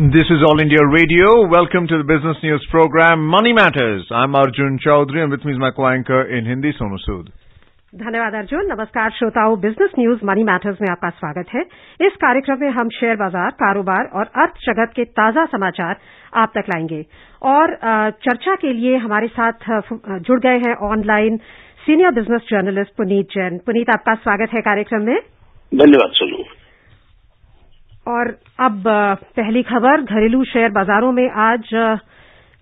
This is All India Radio. Welcome to the business news program Money Matters. I'm Arjun Chaudhary and with me is my co-anchor in Hindi, Sonu Sood. धन्यवाद अर्जुन नमस्कार श्रोताओं. Business news money matters में आपका स्वागत है। इस कार्यक्रम में हम शेयर बाज़ार कारोबार और अर्थ जगत के ताज़ा समाचार आप तक लाएँगे। और चर्चा के लिए हमारे साथ जुड़ गए हैं online senior business journalist Puneet Jain Puneet आपका स्वागत है कार्यक्रम में। धन्यवाद सोनू और अब पहली खबर, घरेलू शेयर बाजारों में आज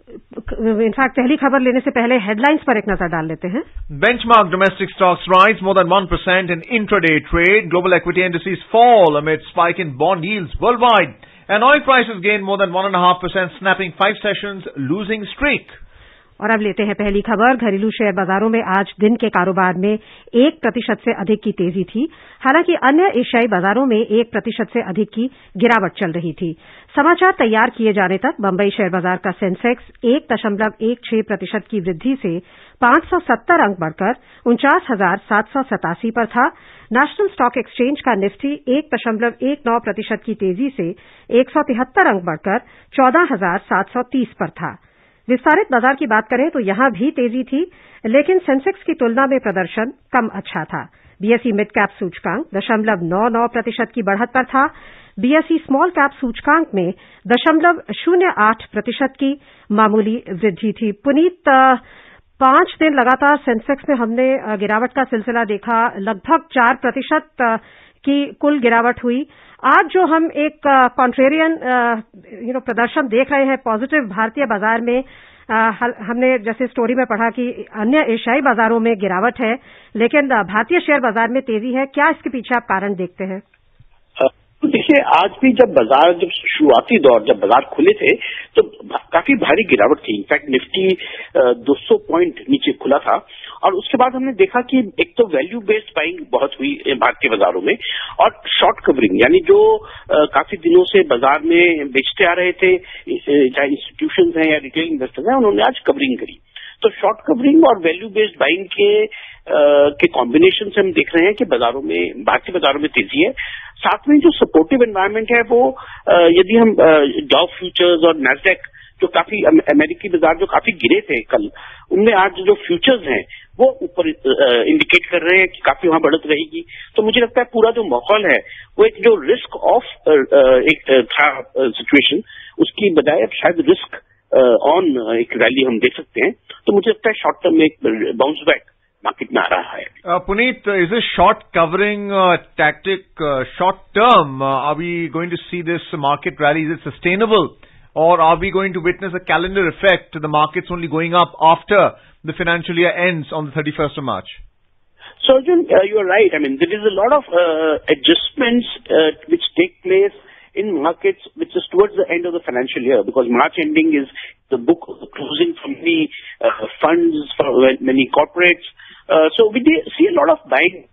इनफैक्ट पहली खबर लेने से पहले हेडलाइंस पर एक नज़र डाल लेते हैं। Benchmark domestic stocks rise more than one percent in intraday trade global equity industries fall amid spike in bond yields world wide and oil prices gain more than one and half percent snapping five sessions losing streak और अब लेते हैं पहली खबर। घरेलू share बाजारों में आज दिन के कारोबार में एक प्रतिशत से अधिक की तेज़ी थी। हालाँकि अन्य एशियाई बाजारों में एक प्रतिशत से अधिक की गिरावट चल रही थी। समाचार तैयार किए जाने तक बंबई शेयर बाज़ार का सेंसेक्स एक दशमलव एक छह प्रतिशत की वृद्धि से पाँच सौ सत्तर अंक बढ़कर उनचास हज़ार सात सौ सतासी पर था। नेशनल स्टॉक एक्सचेंज का निफ्टी एक दशमलव एक नौ प्रतिशत की तेज़ी से एक सौ तिहत्तर अंक बढ़कर चौदह हज़ार सात सौ तीस पर था। विस्तारित बाज़ार की बात करें तो यहाँ भी तेज़ी थी, लेकिन सेंसेक्स की तुलना में प्रदर्शन कम अच्छा था। बीएसई मिड कैप सूचकांक दशमलव नौ नौ प्रतिशत की बढ़त पर था। बीएसई स्मॉल कैप सूचकांक में दशमलव शून्य आठ प्रतिशत की मामूली वृद्धि थी। पुनीत पाँच दिन लगातार सेंसेक्स में हमने गिरावट का सिलसिला देखा। लगभग चार प्रतिशत की कुल गिरावट हुई। आज जो हम एक कॉन्ट्रेरियन यू नो प्रदर्शन देख रहे हैं पॉजिटिव भारतीय बाज़ार में आ, हमने जैसे स्टोरी में पढ़ा कि अन्य एशियाई बाजारों में गिरावट है लेकिन भारतीय शेयर बाज़ार में तेज़ी है। क्या इसके पीछे आप कारण देखते हैं? तो देखिए, आज भी जब बाज़ार, जब शुरुआती दौर, जब बाज़ार खुले थे तो काफ़ी भारी गिरावट थी। इनफैक्ट निफ्टी 200 पॉइंट नीचे खुला था। और उसके बाद हमने देखा कि एक तो वैल्यू बेस्ड बाइंग बहुत हुई भारतीय बाजारों में। और शॉर्ट कवरिंग यानी जो काफ़ी दिनों से बाज़ार में बेचते आ रहे थे चाहे इंस्टीट्यूशन हैं या रिटेल इन्वेस्टर्स हैं, उन्होंने आज कवरिंग करी। तो शॉर्ट कवरिंग और वैल्यू बेस्ड बाइंग के आ, के कॉम्बिनेशन से हम देख रहे हैं कि बाजारों में भारतीय बाजारों में तेज़ी है। साथ में जो सपोर्टिव एनवायरमेंट है वो यदि हम डॉ फ्यूचर्स और नेस्डेक जो काफ़ी अमेरिकी बाज़ार जो काफ़ी गिरे थे कल उनमें आज जो फ्यूचर्स हैं वो ऊपर इंडिकेट कर रहे हैं कि काफ़ी वहाँ बढ़त रहेगी। तो मुझे लगता है पूरा जो माहौल है वो एक जो रिस्क ऑफ़ एक था सिचुएशन उसकी बजाय अब शायद रिस्क ऑन एक रैली हम देख सकते हैं तो मुझे लगता है शॉर्ट टर्म में एक बाउंस बैक मार्केट में आ रहा है uh, Puneet, uh, is this short covering uh, tactic uh, short term? Uh, are we going to see this market rally? Is it sustainable? Or are we going to witness a calendar effect, the markets only going up after the financial year ends on the 31st of March? So, Arjun, uh, you are right. I mean, there is a lot of uh, adjustments uh, which take place in markets which is towards the end of the financial year because March ending is the book closing from many uh, funds for many corporates. Uh, so we see a lot of buying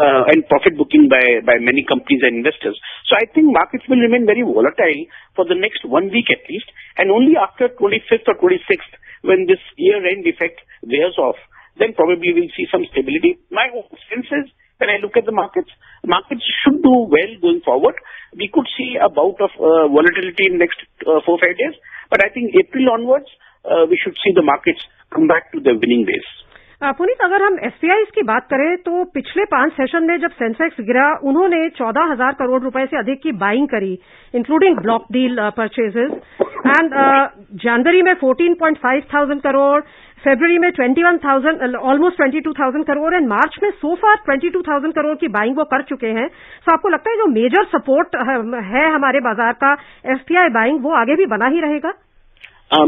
uh, and profit booking by, by many companies and investors. So I think markets will remain very volatile for the next one week at least, and only after 25th or 26th, when this year-end effect wears off, then probably we'll see some stability. My sense is when I look at the markets, markets should do well going forward. We could see a bout of uh, volatility in next uh, four five days, but I think April onwards, uh, we should see the markets come back to their winning ways. Puneet अगर हम SPI की बात करें तो पिछले पाँच session में जब सेंसेक्स गिरा उन्होंने चौदह हज़ार करोड़ रुपए से अधिक की बाइंग करी including block deal purchases and जनवरी में fourteen point five thousand crore February में twenty one thousand almost twenty two thousand crore and March में so far twenty two thousand crore की बाइंग वो कर चुके हैं। सो आपको लगता है जो मेजर सपोर्ट है हमारे बाज़ार का एफपीआई बाइंग वो आगे भी बना ही रहेगा?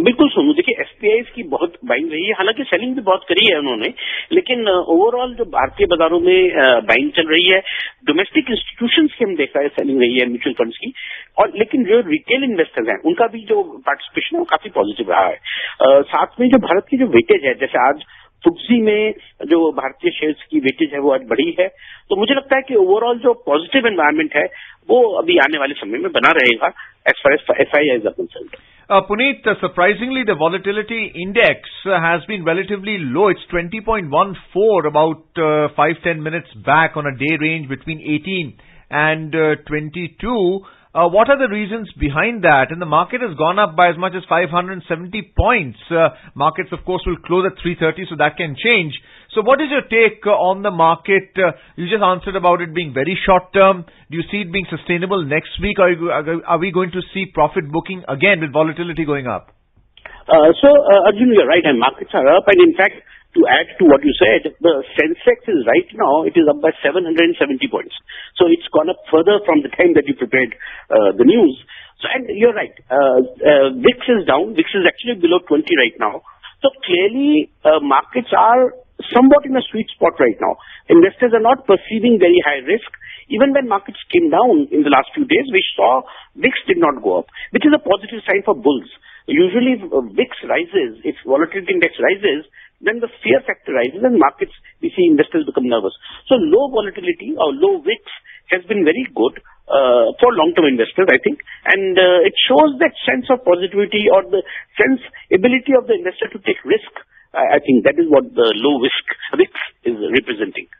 बिल्कुल सोनू, देखिए एसपीआई की बहुत बाइंग रही है। हालाँकि सेलिंग भी बहुत करी है उन्होंने, लेकिन ओवरऑल जो भारतीय बाजारों में बाइंग चल रही है डोमेस्टिक इंस्टीट्यूशंस की हम देख रहे हैं सेलिंग रही है म्यूचुअल फंड्स की। और, लेकिन जो रिटेल इन्वेस्टर्स हैं, उनका भी जो पार्टिसिपेशन है, वो काफ़ी पॉजिटिव रहा है। साथ में जो भारत की जो वेटेज है जैसे आज फुक्सी में जो भारतीय शेयर्स की वेटेज है वो आज बढ़ी है तो मुझे लगता है कि ओवरऑल जो पॉजिटिव एनवायरमेंट है वो अभी आने वाले समय में बना रहेगा as far as F I as concern Uh, Puneet, uh, surprisingly, the volatility index uh, has been relatively low. It's 20.14 about uh, 5 10 minutes back on a day range between 18 and uh, 22. Uh, what are the reasons behind that? And the market has gone up by as much as 570 points. Uh, markets, of course, will close at 330, so that can change. So what is your take uh, on the market? Uh, you just answered about it being very short term. Do you see it being sustainable next week? Are, you, are we going to see profit booking again with volatility going up? Uh, so, uh, Arjun, you're right, and markets are up. And in fact, to add to what you said, the Sensex is right now, it is up by 770 points. So it's gone up further from the time that you prepared uh, the news. So, and you're right, uh, uh, VIX is down. VIX is actually below 20 right now. So clearly, uh, markets are somewhat in a sweet spot right now. Investors are not perceiving very high risk. Even when markets came down in the last few days, we saw VIX did not go up, which is a positive sign for bulls. Usually, uh, VIX rises, if volatility index rises, then the fear factor rises and markets, we see investors become nervous. So low volatility or low VIX has been very good uh, for long-term investors, I think, and uh, it shows that sense of positivity or the sense ability of the investor to take risk. I, I think that is what the low risk VIX is representing.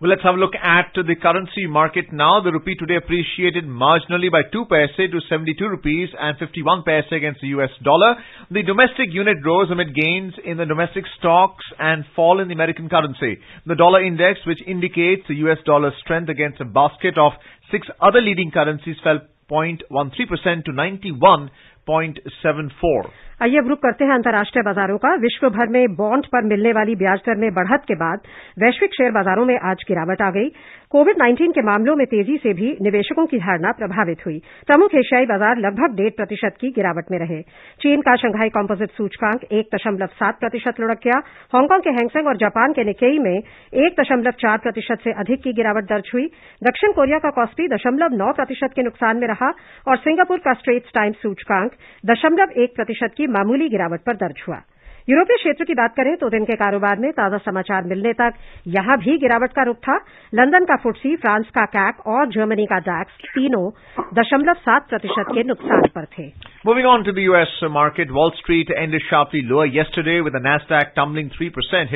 Well, let's have a look at the currency market now. The rupee today appreciated marginally by 2 paise to 72 rupees and 51 paise against the US dollar. The domestic unit rose amid gains in the domestic stocks and fall in the American currency. The dollar index, which indicates the US dollar strength against a basket of six other leading currencies, fell 0.13% to 91.74. आइए अब रुक करते हैं अंतर्राष्ट्रीय बाजारों का। विश्व भर में बॉन्ड पर मिलने वाली ब्याज दर में बढ़त के बाद वैश्विक शेयर बाजारों में आज गिरावट आ गई। कोविड नाइन्टीन के मामलों में तेज़ी से भी निवेशकों की धारणा प्रभावित हुई। प्रमुख एशियाई बाज़ार लगभग डेढ़ प्रतिशत की गिरावट में रहे। चीन का शंघाई कॉम्पोजिट सूचकांक एक दशमलव सात प्रतिशत लुढ़क गया हांगकांग के हैंगसेंग और जापान के निकेई में एक दशमलव चार प्रतिशत से अधिक की गिरावट दर्ज हुई। दक्षिण कोरिया का कॉस्पी दशमलव नौ प्रतिशत के नुकसान में रहा और सिंगापुर का स्ट्रेट्स टाइम्स सूचकांक दशमलव एक प्रतिशत की की मामूली गिरावट पर दर्ज हुआ। यूरोपीय क्षेत्र की बात करें तो दिन के कारोबार में ताज़ा समाचार मिलने तक यहाँ भी गिरावट का रुख था। लंदन का फुटसी, फ्रांस का कैक और जर्मनी का डैक्स तीनों दशमलव सात प्रतिशत के नुकसान पर थे। Moving on to the US market Wall Street and sharply lower yesterday with Nasdaq tumbling three percent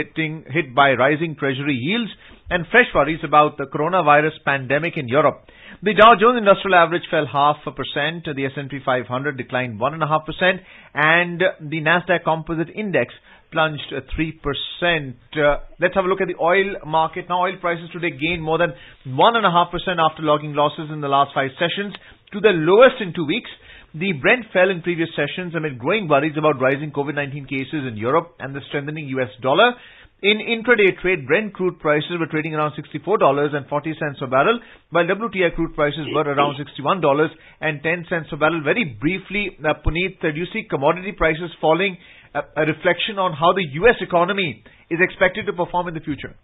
hit by rising treasury yields and fresh worries about the coronavirus pandemic in Europe. The Dow Jones Industrial Average fell half a percent, the S&P 500 declined one and a half percent, and the Nasdaq Composite Index plunged 3%. Uh, let's have a look at the oil market. Now, oil prices today gained more than 1.5% after logging losses in the last five sessions to the lowest in two weeks. The Brent fell in previous sessions amid growing worries about rising COVID-19 cases in Europe and the strengthening US dollar. In intraday trade, Brent crude prices were trading around $64.40 a barrel, while WTI crude prices were around $61.10 a barrel. Very briefly, uh, Puneet, uh, do you see commodity prices falling, uh, a reflection on how the U.S. economy is expected to perform in the future?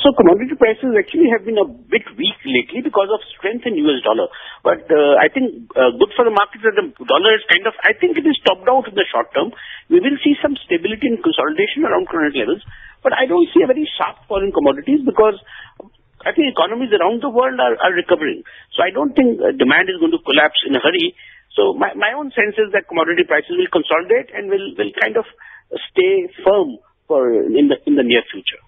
So commodity prices actually have been a bit weak lately because of strength in US dollar. But uh, I think uh, good for the markets that the dollar is kind of, I think it is topped out in the short term. We will see some stability and consolidation around current levels. But I don't see a very sharp fall in commodities because I think economies around the world are, are recovering. So I don't think uh, demand is going to collapse in a hurry. So my, my own sense is that commodity prices will consolidate and will, will kind of stay firm for in the in the near future.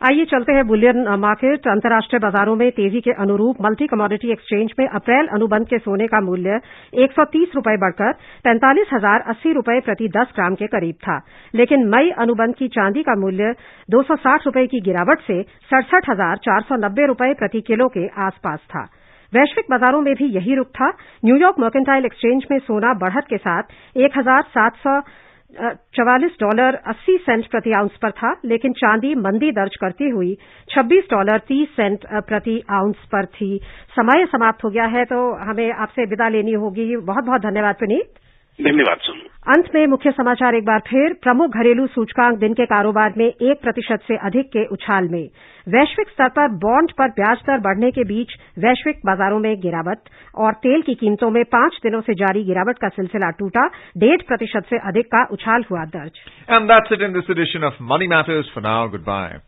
आइए चलते हैं Boolean market. अंतर्राष्ट्रीय बाजारों में तेज़ी के अनुरूप multi commodity exchange में अप्रैल अनुबंध के सोने का मूल्य एक सौ तीस बढ़कर पैंतालीस हज़ार अस्सी रुपये प्रति दस ग्राम के करीब था। लेकिन मई अनुबंध की चांदी का मूल्य दो सौ साठ की गिरावट से सड़सठ हज़ार चार सौ नब्बे रुपये प्रति किलो के आसपास था। वैश्विक बाजारों में भी यही रुख था। न्यूयॉर्क मर्केंटाइल एक्सचेंज में सोना बढ़त के साथ एक हज़ार सात सौ चवालीस डॉलर अस्सी सेंट प्रति आउंस पर था, लेकिन चांदी मंदी दर्ज करती हुई छब्बीस डॉलर तीस सेंट प्रति आउंस पर थी। समय समाप्त हो गया है तो हमें आपसे विदा लेनी होगी। बहुत बहुत धन्यवाद, पुनीत। धन्यवाद सुनो। अंत में मुख्य समाचार एक बार फिर। प्रमुख घरेलू सूचकांक दिन के कारोबार में एक प्रतिशत से अधिक के उछाल में। वैश्विक स्तर पर बॉन्ड पर ब्याज दर बढ़ने के बीच वैश्विक बाजारों में गिरावट और तेल की कीमतों में पाँच दिनों से जारी गिरावट का सिलसिला टूटा। डेढ़ प्रतिशत से अधिक का उछाल हुआ दर्ज। And that's it in this edition of Money Matters for now good bye